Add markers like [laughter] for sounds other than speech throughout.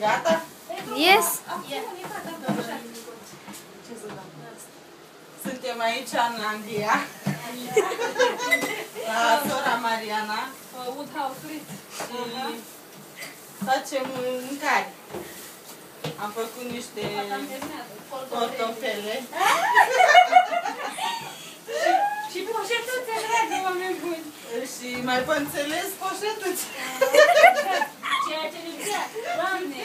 Gata? Yes. Suntem aici în Anglia. La sora Mariana. Și facem mâncare. Am făcut niște portofele. Și poșetuțe, dragi oameni buni. Și mai vă înțeles poșetuți. [laughs] Ceea ce lipsea. Doamne,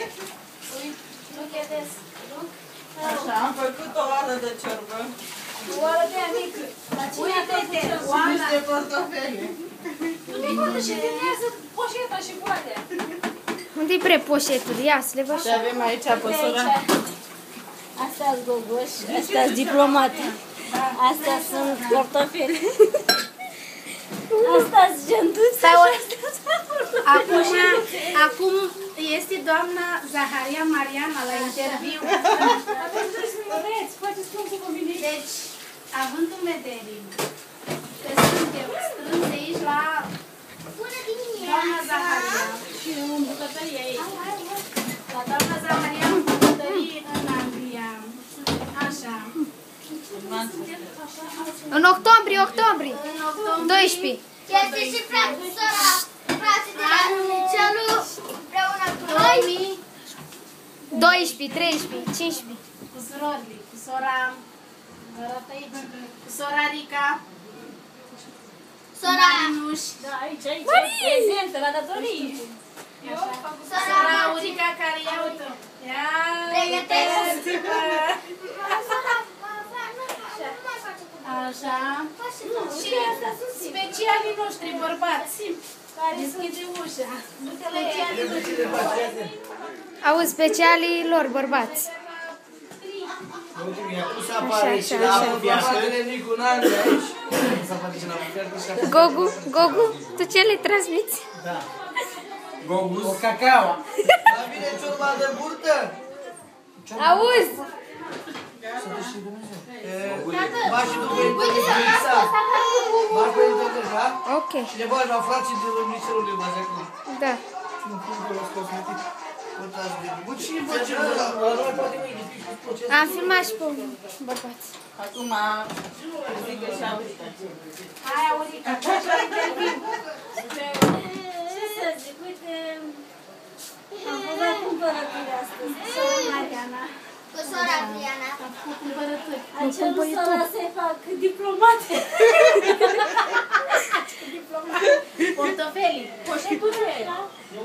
uite, look at this. Look. Așa, am făcut o oală de ciorbă. O oală de ea mică. La cine a făcut ciorbă? Niște portofele. Nu poate și filmează poșeta și poate. Unde-i prepoșetul? Ia să le văd. Și avem aici pe sora. Astea sunt gogoși, astea sunt diplomate. Astea sunt portofele. Astea sunt gentuțe. Stai, o- Acum, acum este doamna Zaharia Mariana la interviu. Avem 2 minuteți, faceți cum să combinați. Deci, având în vedere că suntem strânși aici la doamna Zaharia și în bucătărie aici. La doamna Zaharia în bucătărie în Anglia. Așa. În octombrie, octombrie. În octombrie. 12. Este și frate, sora, frate de la liceul împreună cu noi. 2000 12, 13, 15. cu surorile, cu sora, vă arăt aici, cu sora Rica, Sora, Nuș, Da, aici, aici, prezentă la datorii. Eu fac sora Aurica care ia uite. Ia, Pregătesc. uitați-vă. sora, nu mai face cu Așa. Și Și specialii noștri bărbați. Deschide ușa. Specialii noștri bărbați. Auzi, specialii lor bărbați. Așa, așa, așa. Fratele Nicu Nandi aici. Să face și la ofertă și a Gogu, Gogu, tu ce le transmiți? Da. Gogus. O cacao. La vine ciorba de burtă? Auzi! Ba și tu părintele Luisa. Ba părintele, da? Ok, Și ne bagi la frații de lumnițelul lui Bazi acolo. da. Și un punct de los cosmetic. Uitați de bun. Și facem la la noi poate mai deschis Am filmat și pe bărbați. Acum zic că și Aurica. Hai, Aurica, faci la interviu. Ce să zic, uite, am făcut cumpărături astăzi. Sora Mariana. cu sora Adriana. Cu cumpărături. A cerut sora să-i fac diplomate. [laughs] Portofelii. poșetuțe.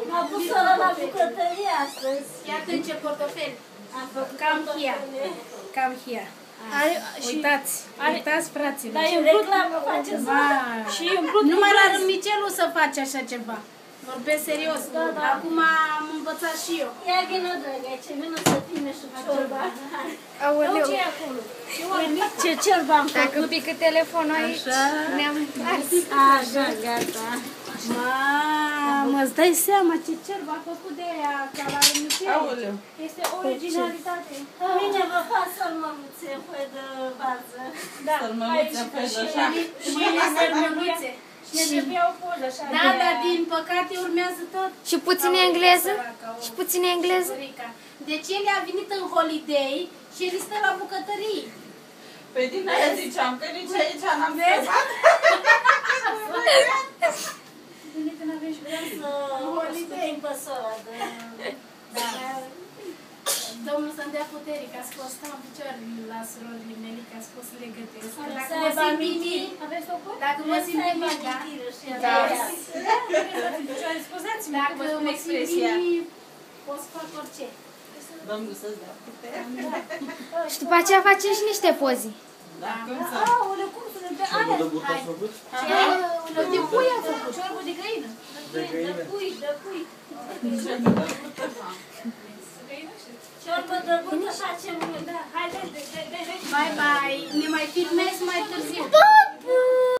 M-a pus sora la bucătărie astăzi. Iată în ce portofel. Am făcut Cam here. portofele. Cam here. Are, și, Uitați, Are- uitați fraților. Dar Ce e Reclamă faceți. Vai. și împlut Numai cu la brânză. râmnicelul să faci așa ceva. Vorbesc serios. Da, da. Acum am învățat și eu. Ia vină, dragă, ce vină să filme și ciorba. Eu Aoleu, ce e acolo? Ce ciorba am dacă făcut. pică telefonul aici, ne-am ars. Așa, gata. Mamă, îți dai seama ce cerb a făcut de aia ca la râmnicel. Aoleu. Este originalitate. Mâine vă fac sălmăluțe, foi de bază. Da, Sărmăluțe în fel de așa. Și sărmăluțe. ne trebuia o poză așa. Da, de- dar din păcate urmează tot. Și puțin engleză? Și puțin engleză? Rica. Deci el a venit în holiday și el stă la bucătărie. Pe din aia ziceam că nici aici n-am scăpat. [laughs] Bine că n-avem și Vrem să o scutim pe sora de... [laughs] Domnul să-mi dea putere ca să pot sta în picioare la surorile mele, ca să pot să le gătesc. Că Dacă Să mă aibă simt amintiri. bine, Aveți o poză? dacă mă simt bine, da? Da. Scuzați-mă Dacă că vă spun mă simt expresia. bine, pot să fac orice. Domnul să-ți dea putere. Și după aceea facem și niște poze. Da, cum să... Aoleu, cum să ne dea? Ciorba de burtă ați făcut? Aoleu, de pui a făcut. Ciorbă de găină. De pui, de pui. Ciorbă de burtă facem mâine. Da, hai, de, de, de, de, de. Bye, bye. Ne mai filmez mai târziu. Papu!